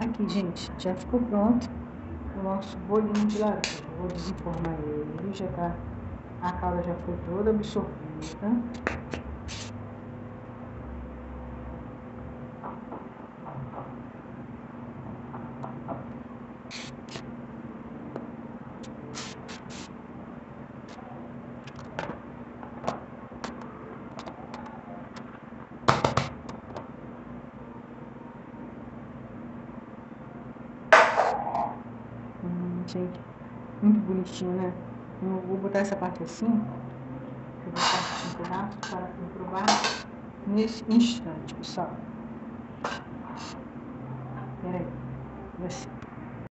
Aqui, gente, já ficou pronto o nosso bolinho de laranja. Vou desenformar ele, já tá, a calda já foi toda absorvida. Gente. Muito bonitinho, né? Eu vou botar essa parte assim. Eu vou um pedaço para provar nesse instante, pessoal. Peraí. Assim.